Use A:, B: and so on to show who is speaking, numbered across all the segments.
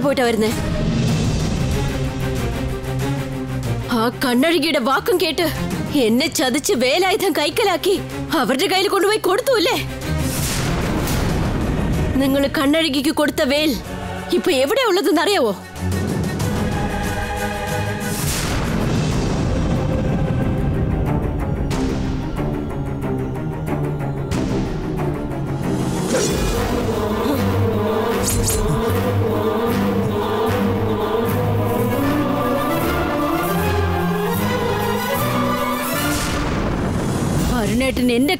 A: എവിടെ പോയിട്ടാ വരുന്നേ? ആ കണ്ണഴുകിയുടെ വാക്കും കേട്ട് എന്നെ ചതിച്ച് വേലായുധം കൈക്കലാക്കി അവരുടെ കയ്യിൽ കൊണ്ടുപോയി കൊടുത്തു അല്ലേ? നിങ്ങൾ കണ്ണഴുകിക്ക് കൊടുത്ത വേൽ ഇപ്പൊ എവിടെയുള്ളതെന്ന് അറിയാവോ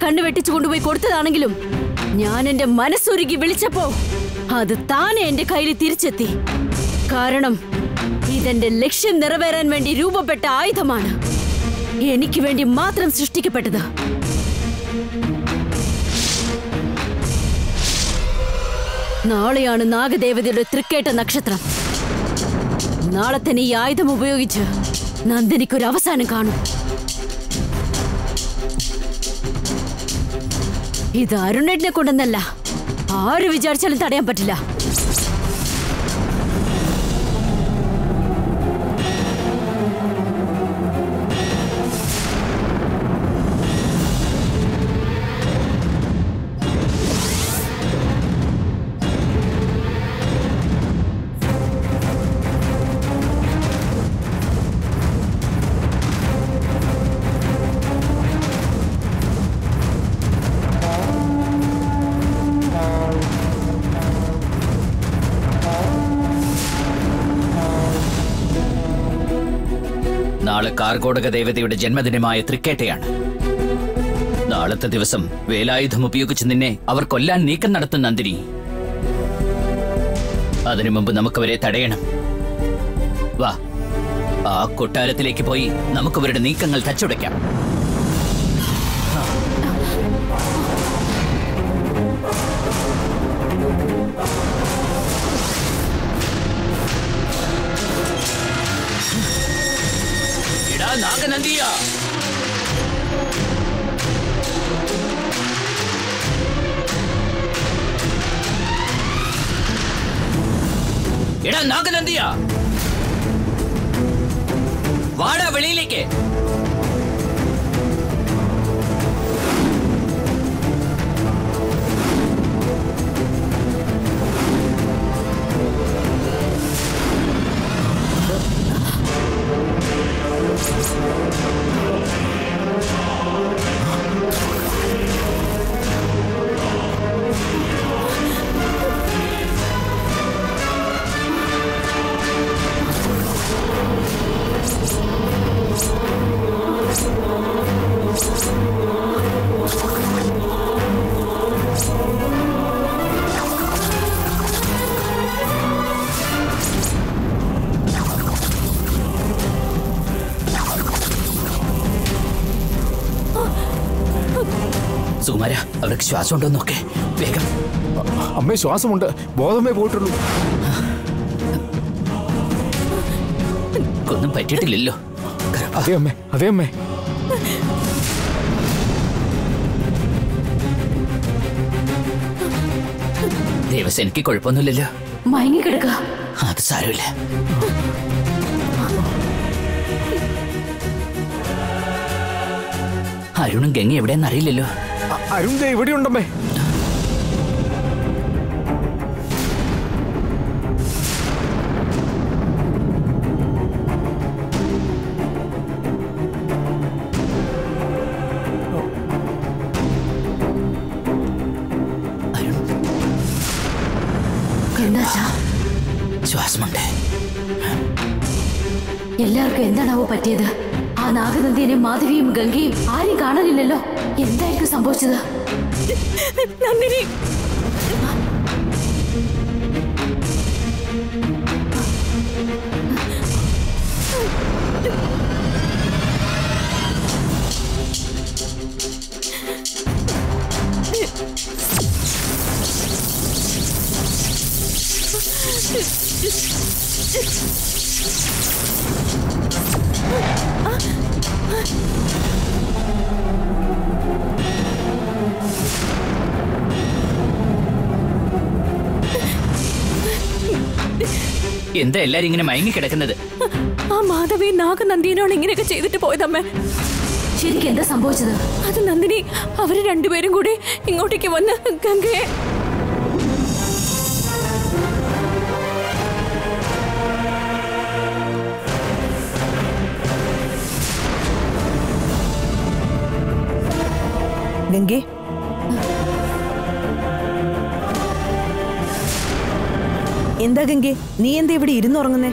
A: കണ്ണ് വെട്ടിച്ചു കൊണ്ടുപോയി കൊടുത്തതാണെങ്കിലും ഞാൻ എന്റെ മനസ്സൊരുക്കി വിളിച്ചപ്പോ അത് താനെ എന്റെ കയ്യിൽ തിരിച്ചെത്തി. കാരണം ഇതെന്റെ ലക്ഷ്യം നിറവേറാൻ വേണ്ടി രൂപപ്പെട്ട ആയുധമാണ്. എനിക്ക് വേണ്ടി മാത്രം സൃഷ്ടിക്കപ്പെട്ടത്. നാളെയാണ് നാഗദേവതയുടെ തൃക്കേട്ട നക്ഷത്രം. നാളെ തന്നെ ഈ ആയുധം ഉപയോഗിച്ച് നന്ദിനിക്കൊരു അവസാനം കാണും. ഇത് അരുണേട്ടിനെ കൊണ്ടെന്നല്ല. ആര് വിചാരിച്ചാലും തടയാൻ പറ്റില്ല.
B: നാളെ കാർഗോടക ദേവതയുടെ ജന്മദിനമായ തൃക്കേട്ടയാണ്. നാളത്തെ ദിവസം വേലായുധം ഉപയോഗിച്ച് നിന്നെ അവർ കൊല്ലാൻ നീക്കം നടത്തുന്ന നന്ദിനി. അതിനു മുമ്പ് നമുക്കവരെ തടയണം. വാ. ആ കൊട്ടാരത്തിലേക്ക് പോയി നമുക്കവരുടെ നീക്കങ്ങൾ തച്ചുടയ്ക്കാം. എടാ നാഗനന്ദിയ വാടാ വെളിയിലേക്ക് അവർക്ക് ശ്വാസം ഉണ്ടോ നോക്കെ. വേഗം.
C: അമ്മേ ശ്വാസമുണ്ട്. ബോധമേ പോയിട്ടുള്ളൂ.
B: ഒന്നും പറ്റിയിട്ടില്ലല്ലോ.
C: അതെ അമ്മേ അതെ അമ്മേ.
B: ദേവസ്വം എനിക്ക് കുഴപ്പമൊന്നുമില്ലല്ലോ.
A: മയങ്ങിക്കിടക്കുക
B: അത് സാരമില്ല. അരുണും ഗംഗ എവിടെയെന്ന് അറിയില്ലല്ലോ.
C: അ-
B: ഇവിടെ
A: എന്താച്ചാ?
B: ശ്വാസമുണ്ട്.
A: എല്ലാവർക്കും എന്താണാവോ പറ്റിയത്? ആ നാഗനന്ദിനെയും മാധവിയും ഗംഗയും ആരെയും കാണാനില്ലല്ലോ? എന്തായിരിക്കും സംഭവിച്ചത് നന്ദിനി Ah!
B: എന്താ എല്ലാരും ഇങ്ങനെ മയങ്ങി കിടക്കുന്നത്?
D: ആ മാധവി നാഗനന്ദിനോട് ഇങ്ങനെയൊക്കെ ചെയ്തിട്ട് പോയതമ്മേ.
A: ശരിക്കും എന്താ സംഭവിച്ചത്?
D: അത് നന്ദിനി അവർ രണ്ടുപേരും കൂടി ഇങ്ങോട്ടേക്ക് വന്ന് ഗംഗയെ
E: ഗംഗേ എന്താ ഗംഗെ? നീ എന്താ ഇവിടെ ഇരുന്നുറങ്ങുന്നേ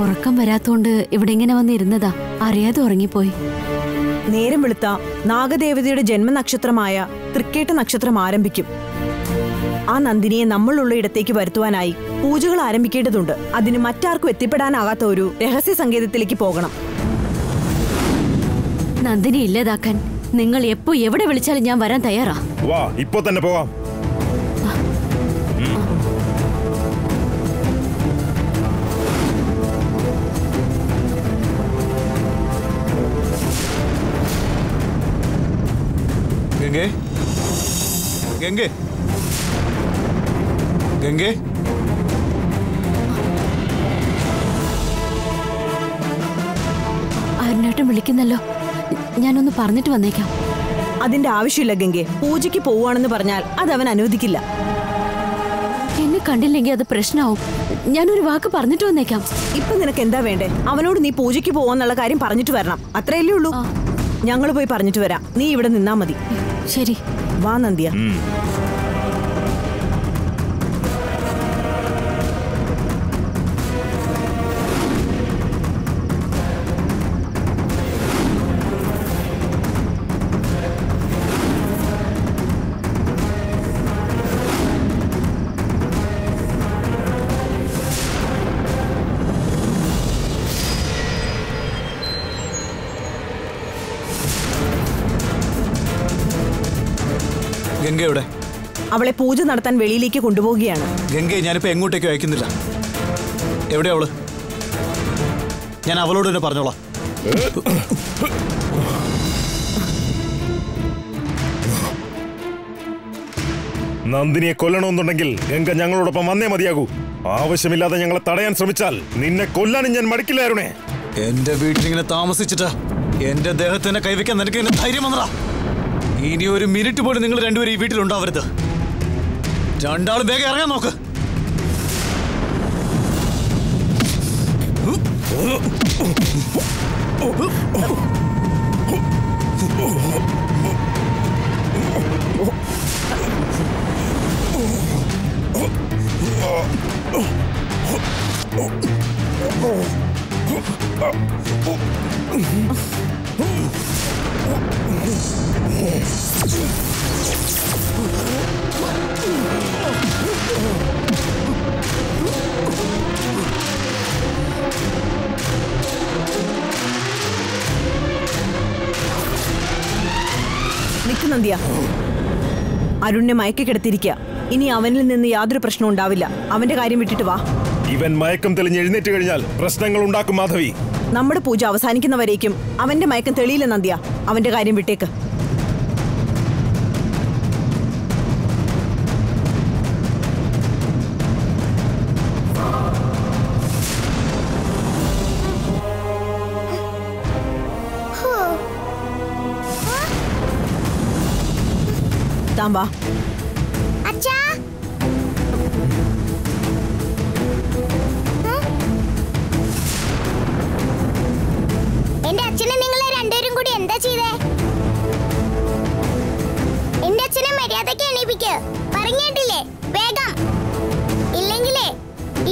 A: ഉറക്കം വരാത്തോണ്ട് ഇവിടെ ഇങ്ങനെ വന്ന് ഇരുന്നതാ. അറിയാതെ ഉറങ്ങിപ്പോയി.
E: നേരം വെളുത്ത നാഗദേവതയുടെ ജന്മനക്ഷത്രമായ തൃക്കേട്ട നക്ഷത്രം ആരംഭിക്കും. ആ നന്ദിനിയെ നമ്മളുള്ള ഇടത്തേക്ക് വരുത്തുവാനായി പൂജകൾ ആരംഭിക്കേണ്ടതുണ്ട്. അതിന് മറ്റാർക്കും എത്തിപ്പെടാനാകാത്ത ഒരു രഹസ്യ സങ്കേതത്തിലേക്ക് പോകണം.
A: നന്ദിനി ഇല്ലാതാക്കാൻ നിങ്ങൾ എപ്പോ എവിടെ വിളിച്ചാലും ഞാൻ വരാൻ തയ്യാറാ.
F: വാ ഇപ്പൊ തന്നെ പോകാം
G: ഗംഗേ. ഗംഗേ. ഗംഗേ.
A: അരുണേട്ടൻ വിളിക്കുന്നല്ലോ. ഞാനൊന്ന് പറഞ്ഞിട്ട് വന്നേക്കാം.
E: അതിന്റെ ആവശ്യമില്ല ഗംഗെ. പൂജയ്ക്ക് പോവുകയാണെന്ന് പറഞ്ഞാൽ അത് അവൻ അനുവദിക്കില്ല.
A: എന്നെ കണ്ടില്ലെങ്കിൽ അത് പ്രശ്നമാവും. ഞാനൊരു വാക്ക് പറഞ്ഞിട്ട് വന്നേക്കാം.
E: ഇപ്പൊ നിനക്ക് എന്താ വേണ്ടേ? അവനോട് നീ പൂജയ്ക്ക് പോവാന്നുള്ള കാര്യം പറഞ്ഞിട്ട് വരണം. അത്രയല്ലേ ഉള്ളൂ. ഞങ്ങൾ പോയി പറഞ്ഞിട്ട് വരാം. നീ ഇവിടെ നിന്നാ മതി.
A: ശരി.
E: വാ നന്ദിയ.
G: ഗംഗ എവിടെ?
E: അവളെ പൂജ നടത്താൻ വെളിയിലേക്ക് കൊണ്ടുപോവുകയാണ്.
G: ഗംഗയെ ഞാനിപ്പോ എങ്ങോട്ടേക്ക് അയക്കുന്നില്ല. എവിടെ അവൾ? ഞാൻ അവളോട് തന്നെ പറഞ്ഞോളാം.
F: നന്ദിനിയെ കൊല്ലണമെന്നുണ്ടെങ്കിൽ ഗംഗ ഞങ്ങളോടൊപ്പം വന്നേ മതിയാകൂ. ആവശ്യമില്ലാതെ ഞങ്ങളെ തടയാൻ ശ്രമിച്ചാൽ നിന്നെ കൊല്ലാനും ഞാൻ മടിക്കില്ലായിരുന്നേ.
G: എന്റെ വീട്ടിലിങ്ങനെ താമസിച്ചിട്ട്. എന്റെ ദേഹത്തിനെ കൈവയ്ക്കാൻ നിനക്ക് എന്നെ ധൈര്യം വന്നടാ ഇനി ഒരു മിനിറ്റ് പോലും നിങ്ങൾ രണ്ടുപേരും ഈ വീട്ടിലുണ്ടാവരുത്. രണ്ടാളും വേഗം ഇറങ്ങാൻ നോക്ക്.
E: നിക്ക് അരുണിനെ മയക്കി കിടത്തിരിക്കുക ഇനി അവനിൽ നിന്ന് യാതൊരു പ്രശ്നവും ഉണ്ടാവില്ല. അവന്റെ കാര്യം വിട്ടിട്ട് വാ.
F: ഇവൻ മയക്കം തെളിഞ്ഞ് എഴുന്നേറ്റ് കഴിഞ്ഞാൽ പ്രശ്നങ്ങൾ ഉണ്ടാക്കും മാധവി.
E: നമ്മുടെ പൂജ അവസാനിക്കുന്നവരേക്കും അവന്റെ മയക്കം തെളിയില്ല നന്ദിയ. അവന്റെ കാര്യം വിട്ടേക്ക്. താൻ വാ.
H: പറഞ്ഞിട്ടില്ലേ? വേഗം. ഇല്ലെങ്കിലേ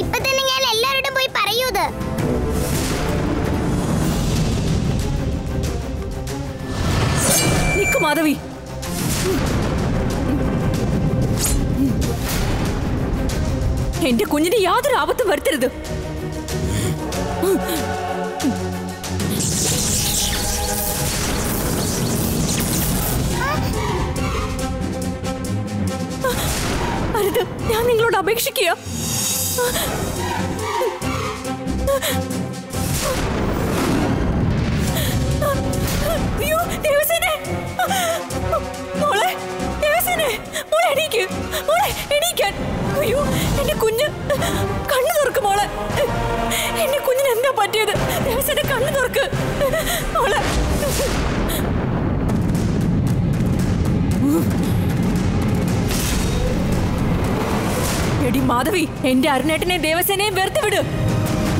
H: ഇപ്പൊ തന്നെ ഞാൻ എല്ലാവരോടും പോയി പറയൂത്
D: നിക്ക് മാധവി. എന്റെ കുഞ്ഞിന് യാതൊരു ആപത്തും വരുത്തരുത്. അരുത് ഞാൻ നിങ്ങളോട് അപേക്ഷിക്കുക. അയ്യോ ദേവസേനെ. മോളെ ദേവസേനെ. അയ്യോ എന്റെ കുഞ്ഞ് കണ്ണു തുറക്ക് മോളെ. എന്റെ കുഞ്ഞിന് എന്താ പറ്റിയത്? ദേവസന്റെ കണ്ണു തുറക്ക്. മോളെ. എടി മാധവി എന്റെ അരുണേട്ടനെ ദേവസേനയെ വെറുതെ വിട്.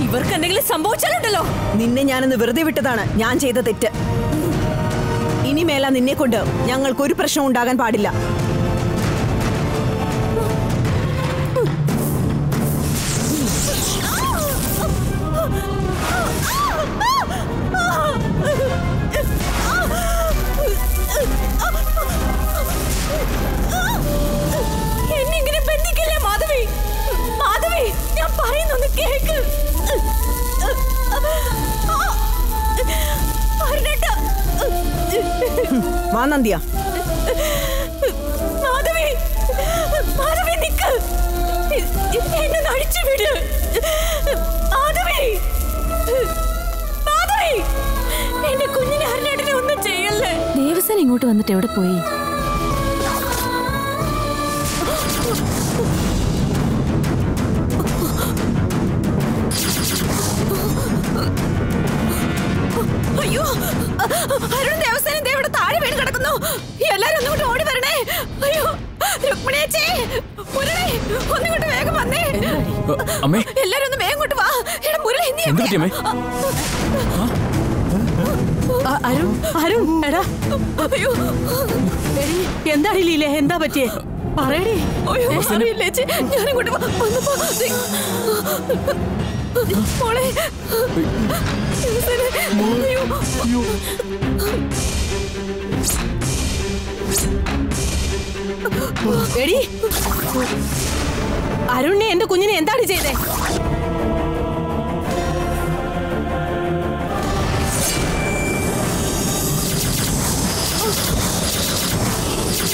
D: ഇവർക്ക് എന്തെങ്കിലും സംഭവിച്ചാലുണ്ടല്ലോ.
E: നിന്നെ ഞാനൊന്ന് വെറുതെ വിട്ടതാണ്. ഞാൻ ചെയ്ത തെറ്റ്. ഇനി മേല നിന്നെ കൊണ്ട് ഞങ്ങൾക്ക് ഒരു പ്രശ്നം ഉണ്ടാകാൻ പാടില്ല. വാ നന്ദിയ
D: മാധവി മാധവി നിക്ക്. എന്നെ അഴിച്ചു വിട്. മാധവി മാധവി എന്റെ കുഞ്ഞിനെ ഒന്നും ചെയ്യല്ലേ?
A: ദേവസൻ ഇങ്ങോട്ട് വന്നിട്ട് എവിടെ പോയി?
C: എന്ത്
E: അരുൺ അരുൺ എടാ.
D: അയ്യോ.
E: എന്താ എന്താടി ലീലേ എന്താ പറ്റിയേ? പറയടി.
D: അയ്യോ അറിയില്ല ചേച്ചി. ഞാനിങ്ങോട്ട് വാ വന്നപ്പോ ദേ. മോളെ. ദേവസേന, അയ്യോ.
E: എടി. അരുണിനെ എന്റെ കുഞ്ഞിനെ എന്താണ് ചെയ്തേ?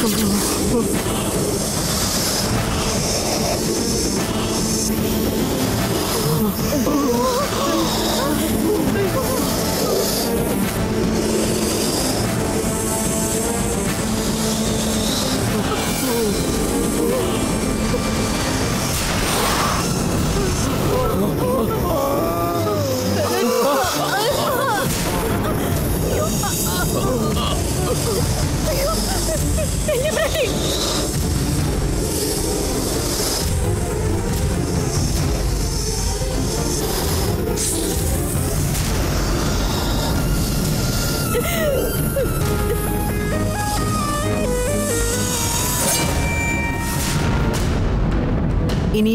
E: Oh,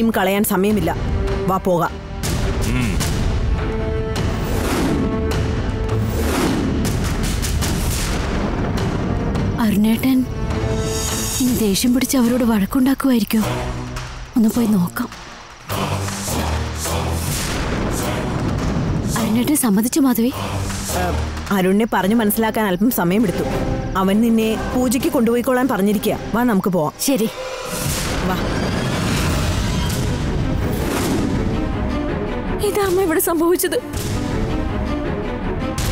E: ഇനിയും കളയാൻ സമയമില്ല. വാ പോകാം.
A: അരുണേട്ടൻ ഇനി ദേഷ്യം പിടിച്ച് അവരോട് വഴക്കുണ്ടാക്കുമായിരിക്കോ ഒന്ന് പോയി നോക്കാം. അരുണേട്ടൻ സമ്മതിച്ചു മാധവി.
E: അരുണിനെ പറഞ്ഞു മനസ്സിലാക്കാൻ അല്പം സമയമെടുത്തു. അവൻ നിന്നെ പൂജയ്ക്ക് കൊണ്ടുപോയിക്കോളാൻ പറഞ്ഞിരിക്കുക വാ നമുക്ക് പോവാം.
A: ശരി.
E: വാ.
D: ഇതാ ഇവിടെ സംഭവിച്ചത്?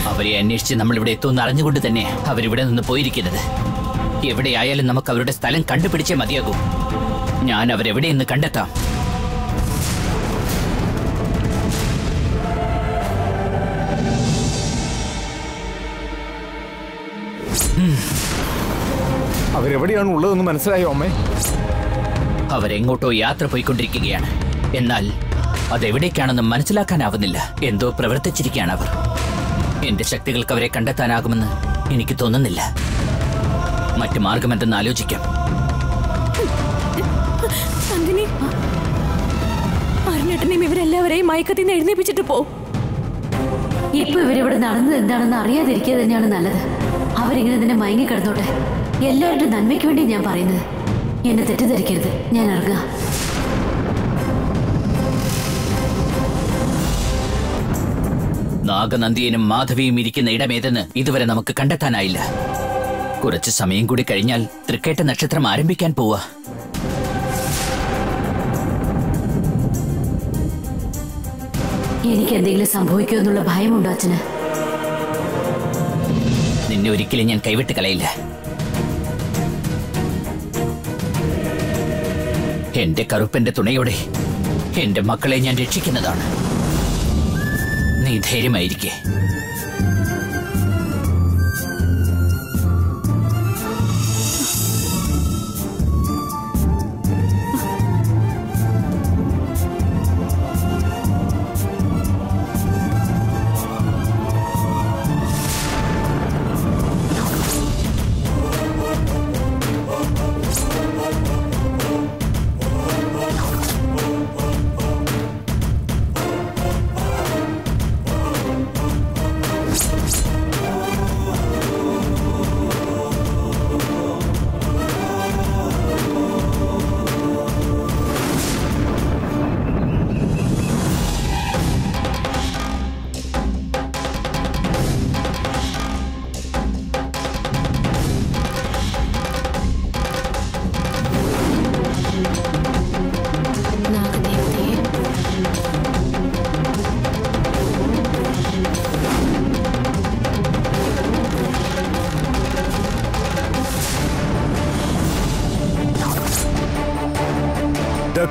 B: അവരെ അന്വേഷിച്ച് നമ്മൾ ഇവിടെ എത്തുമെന്ന് അറിഞ്ഞുകൊണ്ട് തന്നെ അവരിവിടെ നിന്ന് പോയിരിക്കരുത് എവിടെയായാലും നമുക്ക് അവരുടെ സ്ഥലം കണ്ടുപിടിച്ചേ മതിയാകൂ. ഞാൻ അവരെവിടെയെന്ന് കണ്ടെത്താം.
C: അവരെവിടെയാണ് ഉള്ളതെന്ന് മനസ്സിലായോ അമ്മേ?
B: അവരെങ്ങോട്ടോ യാത്ര പോയിക്കൊണ്ടിരിക്കുകയാണ്. എന്നാൽ അതെവിടേക്കാണെന്ന് മനസ്സിലാക്കാനാവുന്നില്ല. എന്തോ പ്രവർത്തിച്ചിരിക്കുകയാണ് അവർ. എന്റെ ശക്തികൾക്ക് അവരെ കണ്ടെത്താനാകുമെന്ന് എനിക്ക് തോന്നുന്നില്ല. മറ്റു മാർഗമെന്തെന്ന് ആലോചിക്കാം.
D: ഇവരെല്ലാവരെയും മയക്കത്തിൽ നിന്ന് എഴുന്നേപ്പിച്ചിട്ട് പോ.
A: ഇപ്പൊ ഇവരിവിടെ നടന്നത് എന്താണെന്ന് അറിയാതിരിക്കുക തന്നെയാണ് നല്ലത്. അവരിങ്ങനെ തന്നെ മയങ്ങി കിടന്നോട്ടെ എല്ലാവരുടെ നന്മയ്ക്ക് വേണ്ടി ഞാൻ പറയുന്നത്. എന്നെ തെറ്റിദ്ധരിക്കരുത്. ഞാൻ ഇറങ്ങാം
B: നാഗനന്ദിയനും മാധവിയും ഇരിക്കുന്ന ഇടമേതെന്ന് ഇതുവരെ നമുക്ക് കണ്ടെത്താനായില്ല. കുറച്ച് സമയം കൂടി കഴിഞ്ഞാൽ തൃക്കേട്ട നക്ഷത്രം ആരംഭിക്കാൻ പോവാ.
A: എനിക്ക് എന്തെങ്കിലും സംഭവിക്കുമോ എന്നുള്ള ഭയമുണ്ടോ അച്ഛന്?
B: നിന്നെ ഒരിക്കലും ഞാൻ കൈവിട്ട് കളയില്ല. എന്റെ കറുപ്പന്റെ തുണയോടെ എന്റെ മക്കളെ ഞാൻ രക്ഷിക്കുന്നതാണ്. 내 derime
A: ayrı ki.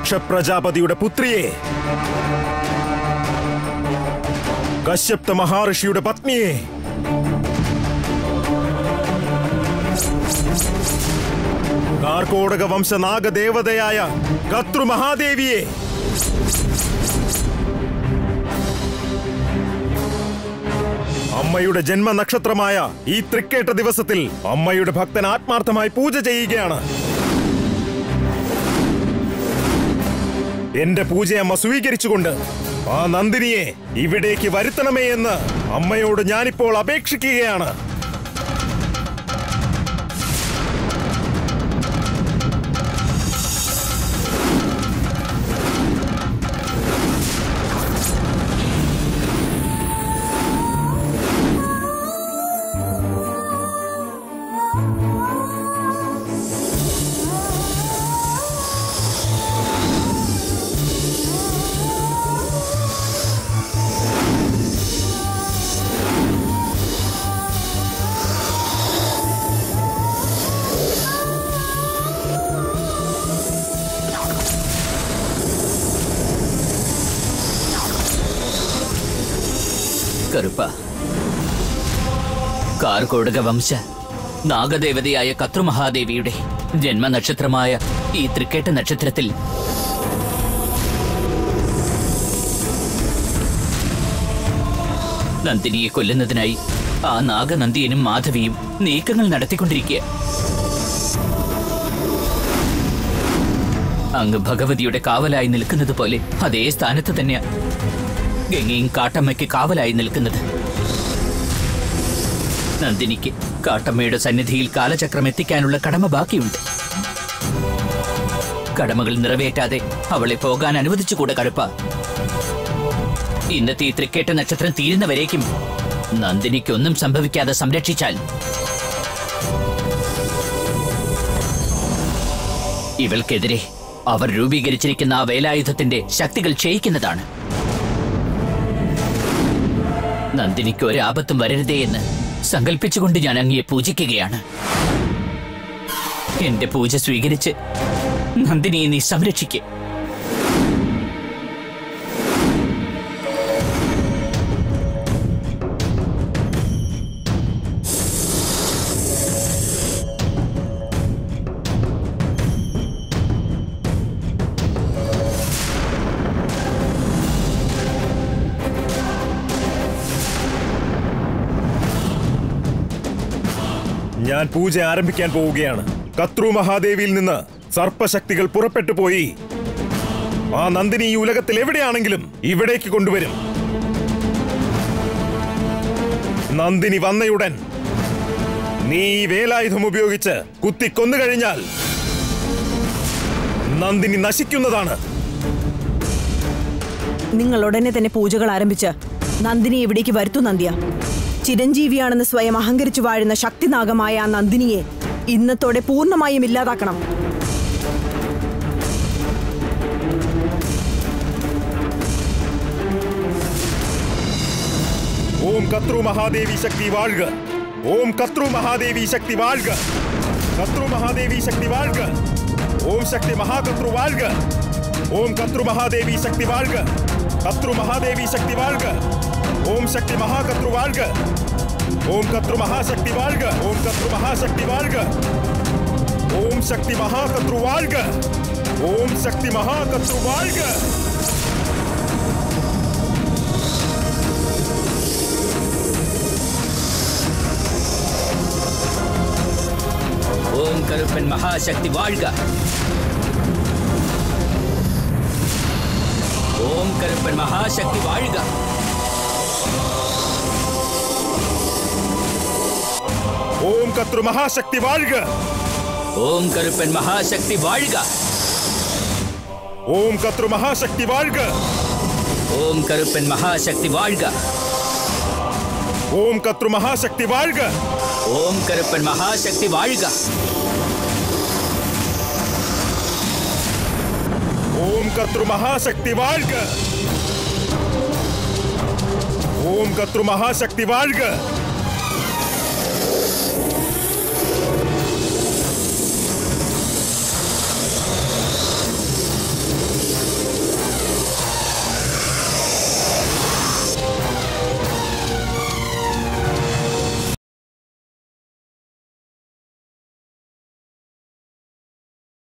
F: ദക്ഷ പ്രജാപതിയുടെ പുത്രിയെ. കശ്യപ്ത മഹാഋഷിയുടെ പത്നിയെ. കാർക്കോടക വംശ നാഗദേവതയായ കത്രു മഹാദേവിയെ. അമ്മയുടെ ജന്മനക്ഷത്രമായ ഈ തൃക്കേട്ട ദിവസത്തിൽ അമ്മയുടെ ഭക്തൻ ആത്മാർത്ഥമായി പൂജ ചെയ്യുകയാണ്. എന്റെ പൂജയമ്മ സ്വീകരിച്ചുകൊണ്ട് ആ നന്ദിനിയെ ഇവിടേക്ക് വരുത്തണമേ എന്ന് അമ്മയോട് ഞാനിപ്പോൾ അപേക്ഷിക്കുകയാണ്.
B: കറുപ്പ. കാർകോടക വംശ നാഗദേവതയായ കത്രുമഹാദേവിയുടെ ജന്മനക്ഷത്രമായ ഈ തൃക്കേട്ട നക്ഷത്രത്തിൽ നന്ദിനിയെ കൊല്ലുന്നതിനായി ആ നാഗനന്ദിയനും മാധവിയും നീക്കങ്ങൾ നടത്തിക്കൊണ്ടിരിക്കുക. അങ്ങ് ഭഗവതിയുടെ കാവലായി നിൽക്കുന്നത് പോലെ അതേ സ്ഥാനത്ത് തന്നെയാ. ഗംഗയും കാട്ടമ്മയ്ക്ക് കാവലായി നിൽക്കുന്നത്. നന്ദിനിക്ക് കാട്ടമ്മയുടെ സന്നിധിയിൽ കാലചക്രം എത്തിക്കാനുള്ള കടമ ബാക്കിയുണ്ട്. കടമകൾ നിറവേറ്റാതെ അവളെ പോകാൻ അനുവദിച്ചുകൂടെ കടുപ്പ ഇന്നത്തെ ഈ തൃക്കേട്ട നക്ഷത്രം തീരുന്നവരേക്കും നന്ദിനിക്കൊന്നും സംഭവിക്കാതെ സംരക്ഷിച്ചാൽ. ഇവൾക്കെതിരെ അവർ രൂപീകരിച്ചിരിക്കുന്ന ആ വേലായുധത്തിന്റെ ശക്തികൾ ക്ഷയിക്കുന്നതാണ്. നന്ദിനിക്ക് ഒരാപത്തും വരരുതേ എന്ന് സങ്കല്പിച്ചുകൊണ്ട് ഞാൻ അങ്ങയെ പൂജിക്കുകയാണ്. എന്റെ പൂജ സ്വീകരിച്ച് നന്ദിനിയെ നീ സംരക്ഷിക്കുക
F: ഞാൻ പൂജ ആരംഭിക്കാൻ പോവുകയാണ്. കത്രു മഹാദേവിയിൽ നിന്ന് സർപ്പശക്തികൾ പുറപ്പെട്ടു പോയി. ആ നന്ദിനി ഈ ഉലകത്തിൽ എവിടെയാണെങ്കിലും ഇവിടേക്ക് കൊണ്ടുവരും. നന്ദിനി വന്നയുടൻ നീ ഈ വേലായുധം ഉപയോഗിച്ച് കുത്തി കൊന്നുകഴിഞ്ഞാൽ നന്ദിനി നശിക്കുന്നതാണ്.
E: നിങ്ങൾ ഉടനെ തന്നെ പൂജകൾ ആരംഭിച്ച് നന്ദിനി ഇവിടേക്ക് വരുത്തു നന്ദിയ. ചിരഞ്ജീവിയാണെന്ന് സ്വയം അഹങ്കരിച്ചു വാഴുന്ന ശക്തിനാഗമായ ആ നന്ദിനിയെ ഇന്നത്തോടെ പൂർണമായും ഇല്ലാതാക്കണം.
F: ഓം കത്രു മഹാദേവി ശക്തി വാഴുക. ഓം കത്രു മഹാദേവി ശക്തി വാഴുക. കത്രു മഹാദേവി ശക്തി വാഴുക. ഓം ശക്തി മഹാകത്രു വാഴുക. ഓം കത്രു മഹാദേവി ശക്തി വാഴുക. കത്രു മഹാദേവി ശക്തി വാഴുക. ஓம் சக்தி மகாகத்ரு வாழ்க ஓம் கத்ரு மகாசக்தி வாழ்க ஓம் கத்ரு மகாசக்தி வாழ்க ஓம் சக்தி மகாகத்ரு வாழ்க ஓம் சக்தி மகாகத்ரு வாழ்க
B: ஓம் கருப்பன் மகாசக்தி வாழ்க ஓம் கருப்பன் மகாசக்தி வாழ்க
F: ओम कत्रु महाशक्ति वाड़ग
B: ओम करुपन महाशक्ति वाड़ग
F: ओम कत्रु महाशक्ति वाड़ग
B: ओम करुपन महाशक्ति वाड़ग
F: ओम कत्रु महाशक्ति वाड़ग
B: ओम करुपन महाशक्ति वाड़ग
F: ओम कत्रु महाशक्ति वाड़ग ओम कत्रु महाशक्ति वाड़ग